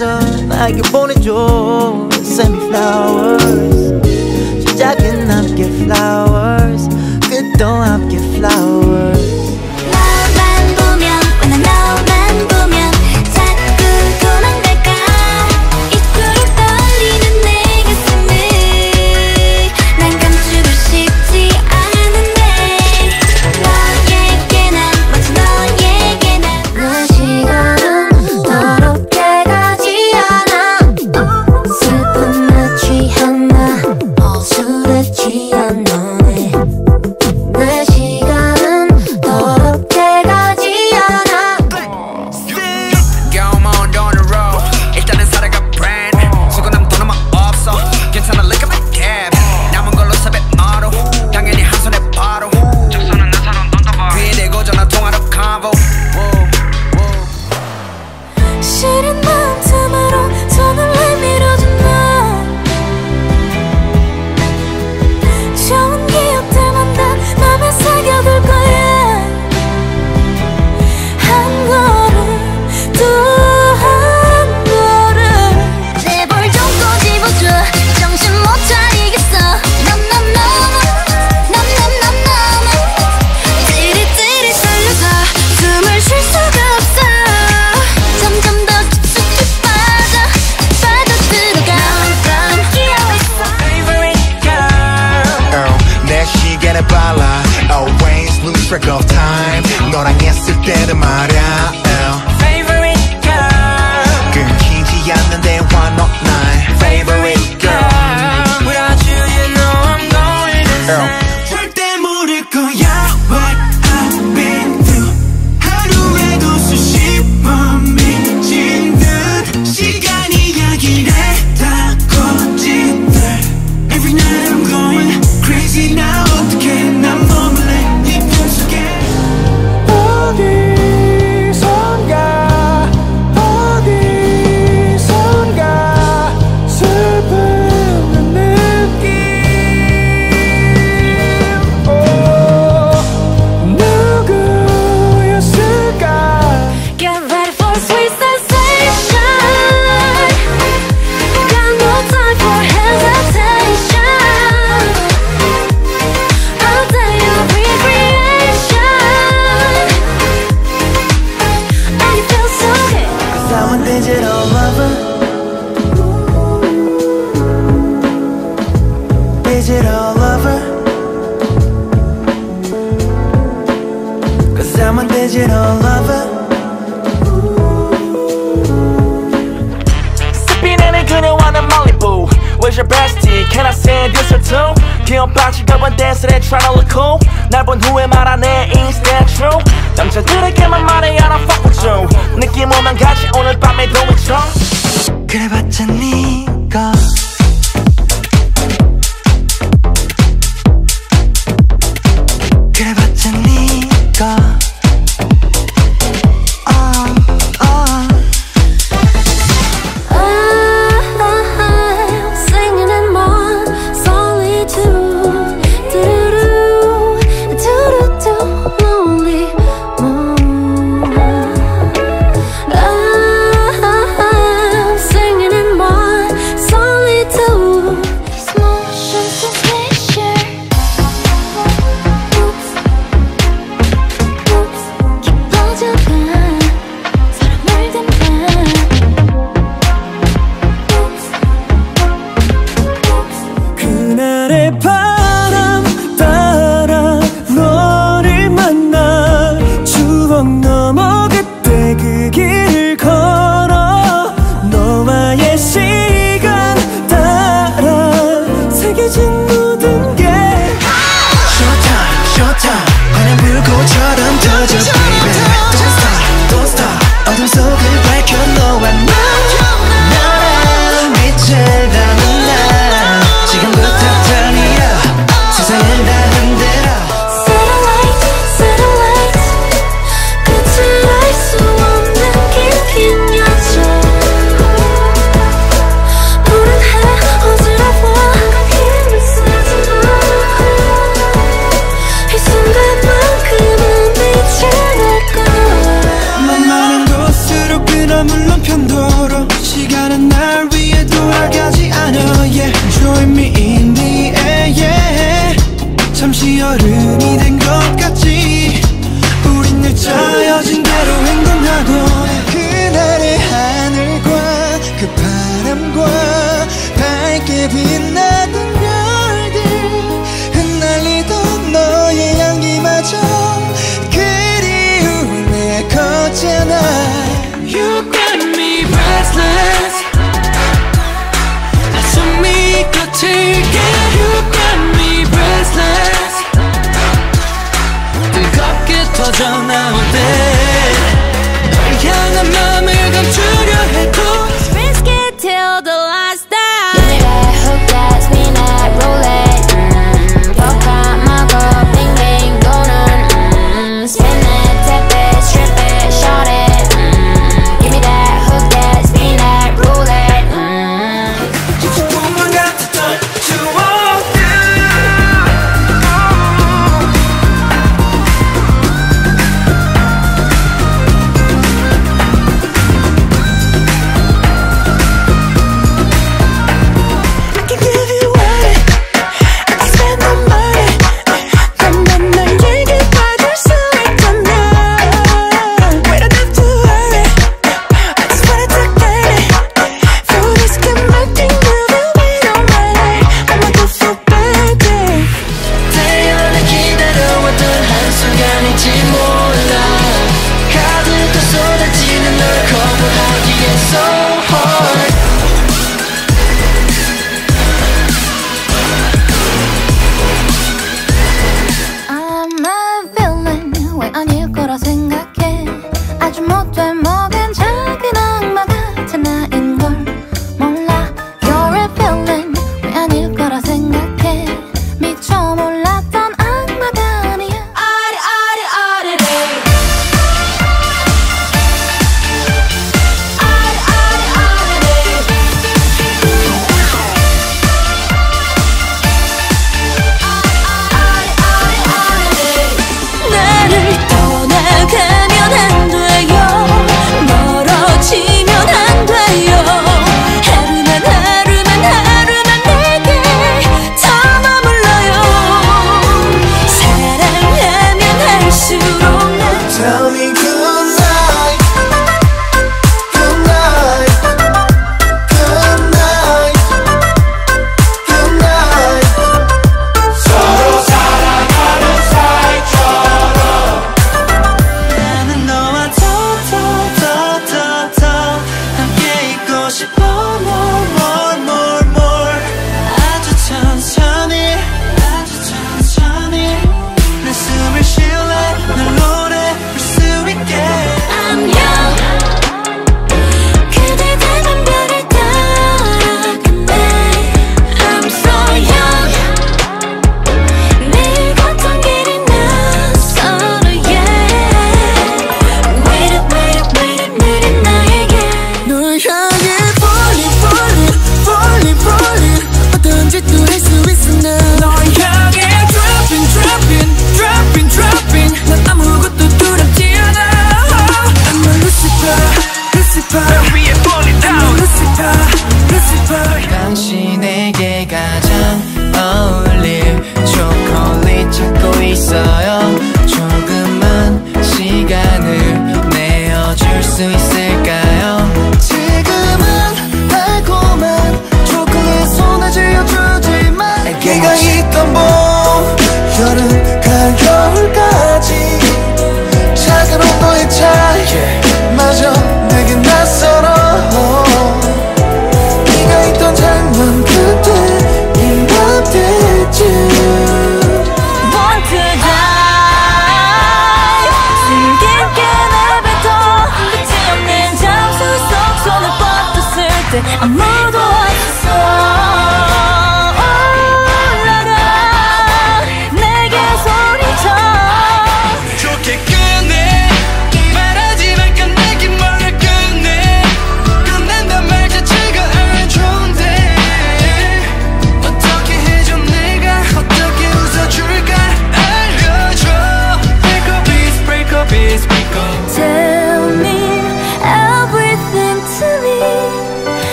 sun I give only joy Send me flowers 진짜 그남게 flowers 끝도 get flowers. Always lose track of time. 너랑 했을 때를 말야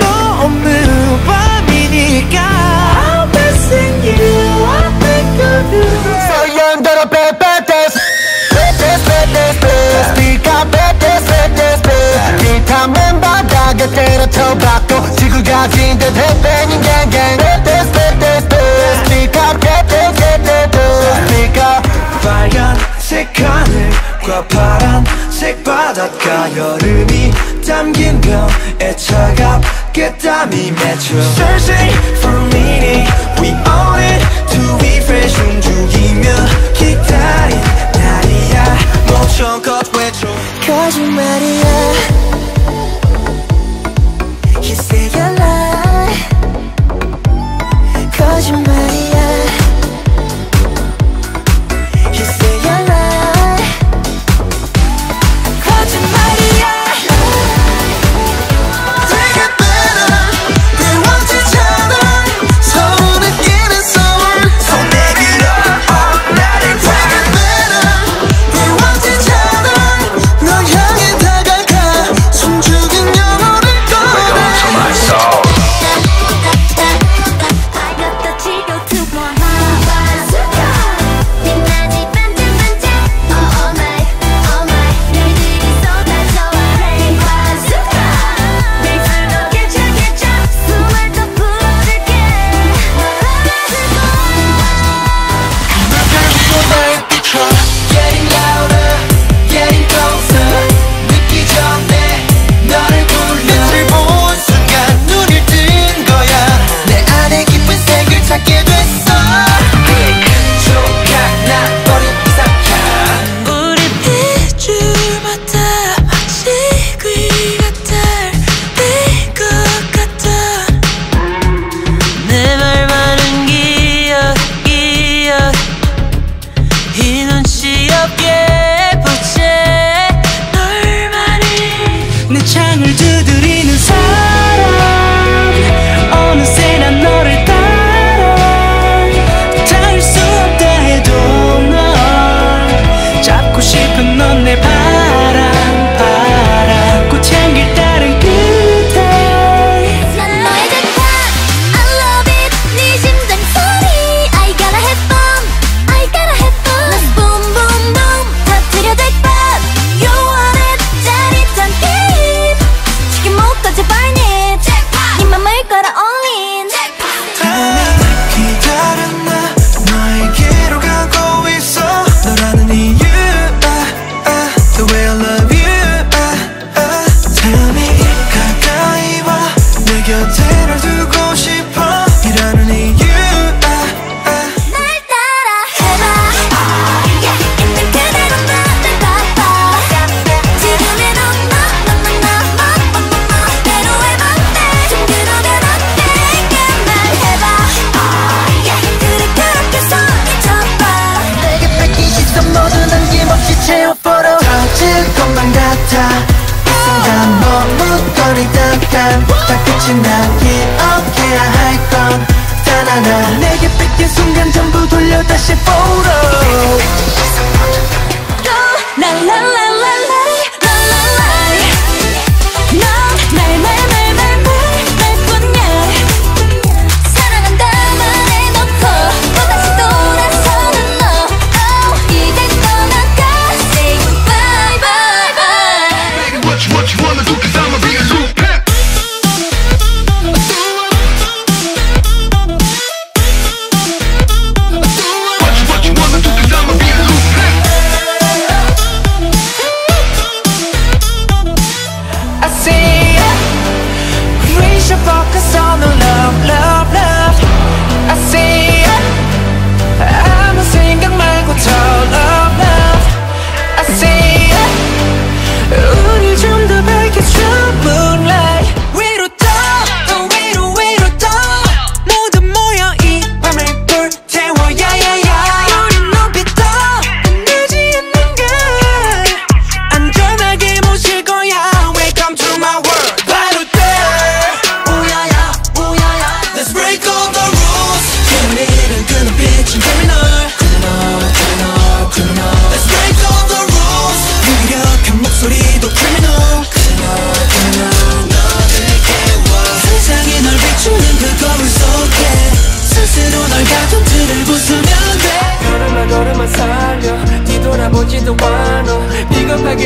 너 없는 밤이니까 I'm missing you I think of you So young that I bet bet this Bet this bet this bet 네가 bet this bet this bet 네가 맨 바닥에 때려쳐박고 지구 가진 듯해 뺑인 갱갱 Bet this bet this bet 네가 바닷가 빨간색 하늘과 파란색 바닷가 여름이 담긴 병에 차갑게 땀이 맺혀 Searching for meaning. We own it to refresh 움직이며 기다린 날이야. 멈춰껏 외쳐 거짓말이야. You say a lie 거짓말이야.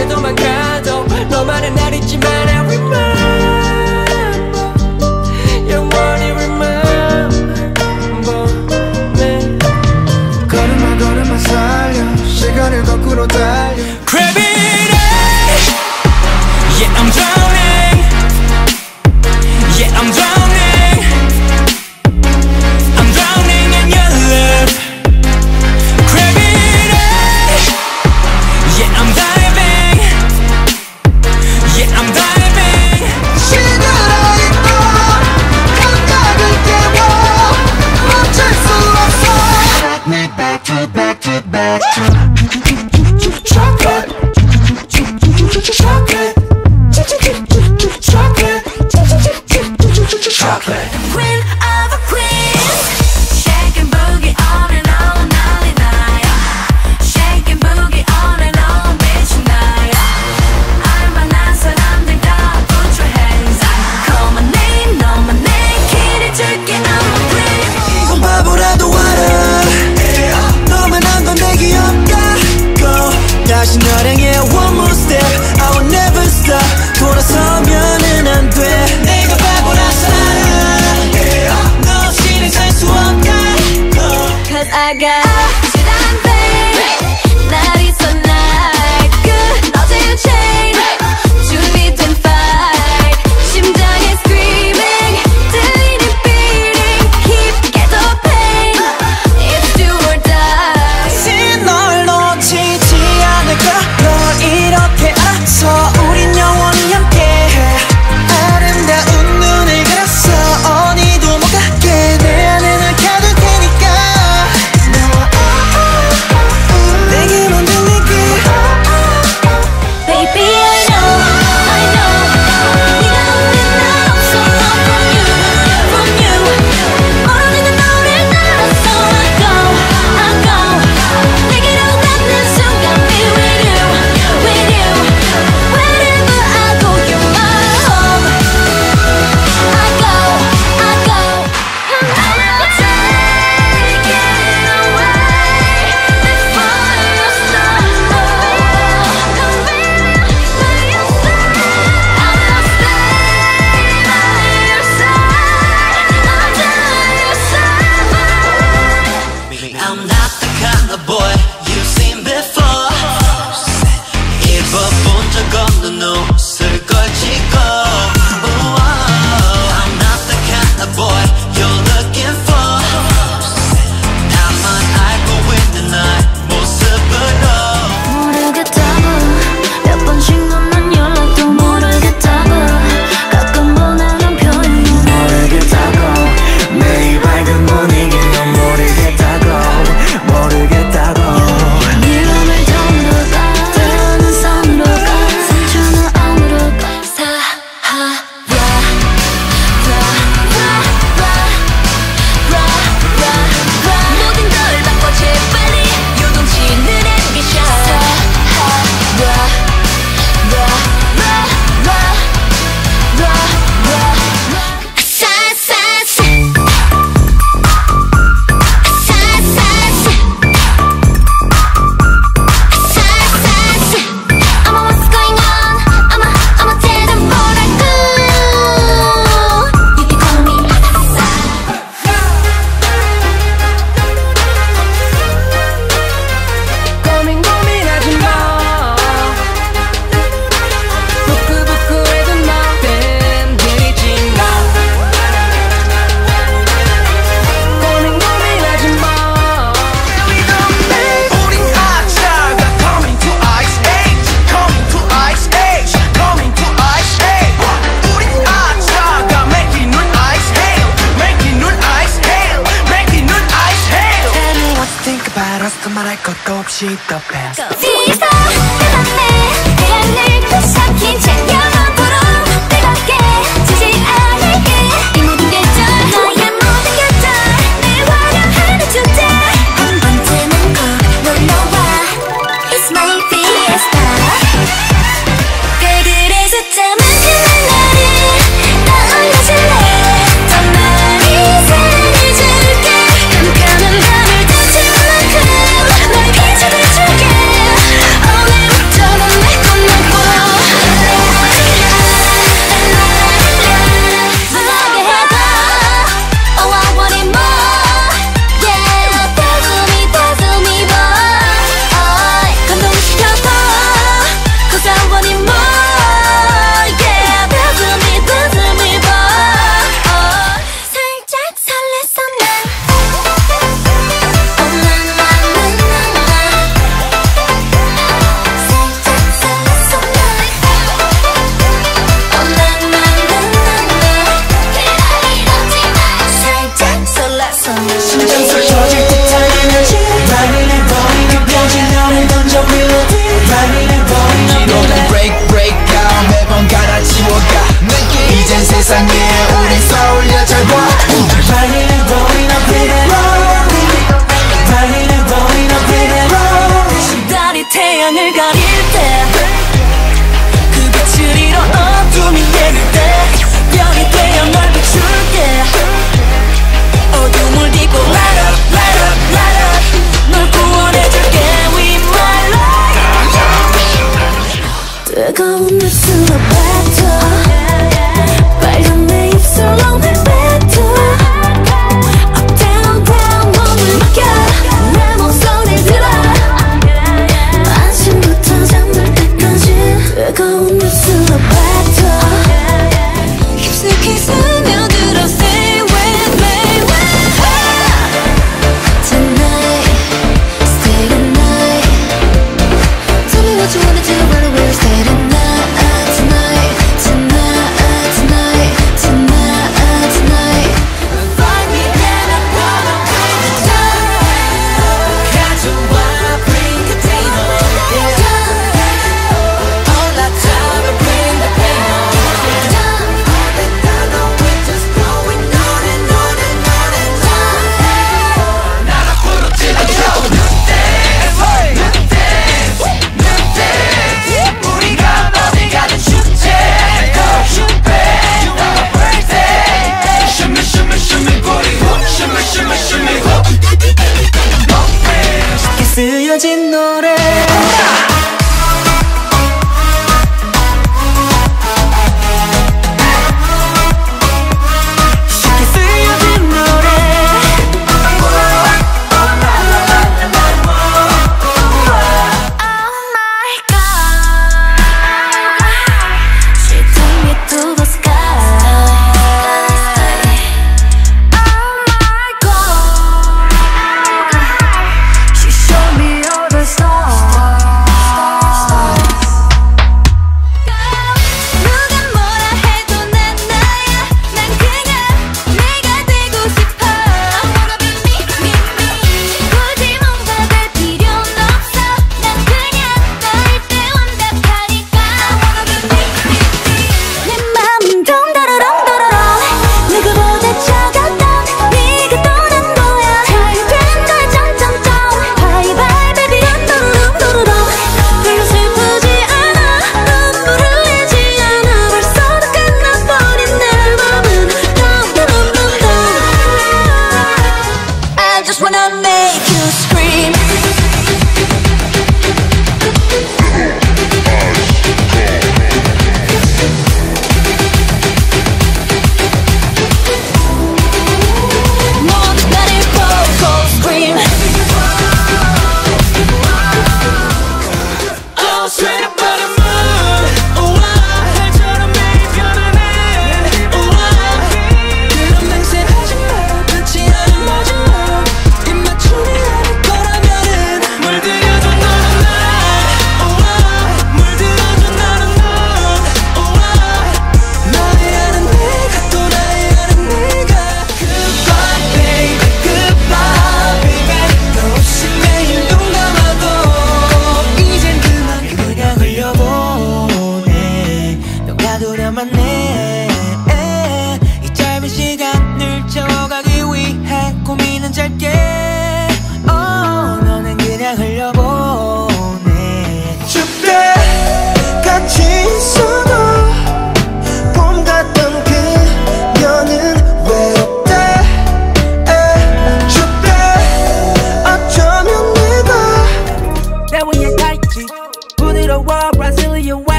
더 도망가도 너만은 아니지만 every man 태양을 가릴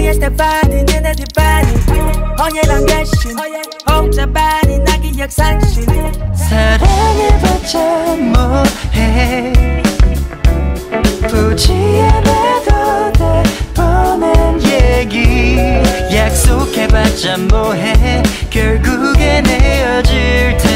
Ogni stefani, nene di pani Ogni 랑가신 혼자 반이 나 기억 상실 사랑해봤자 뭐해. 부지해도 다 보낸 얘기. 약속해봤자 뭐해? 결국엔 헤어질 테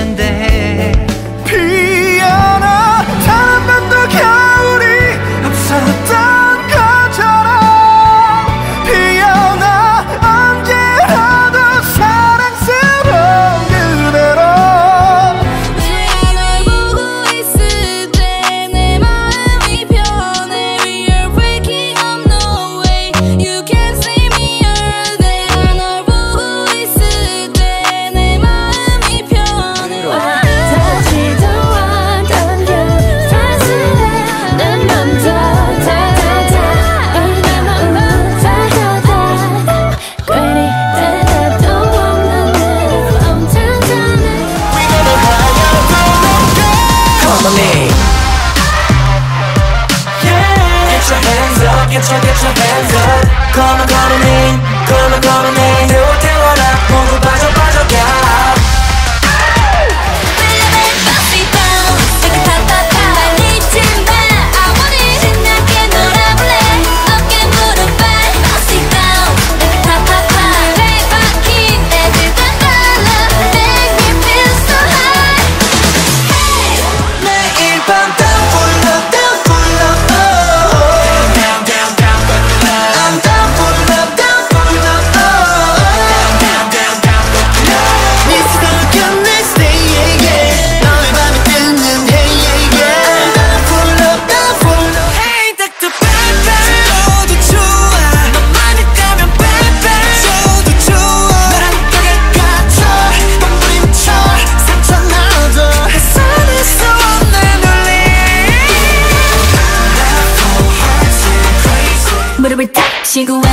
基督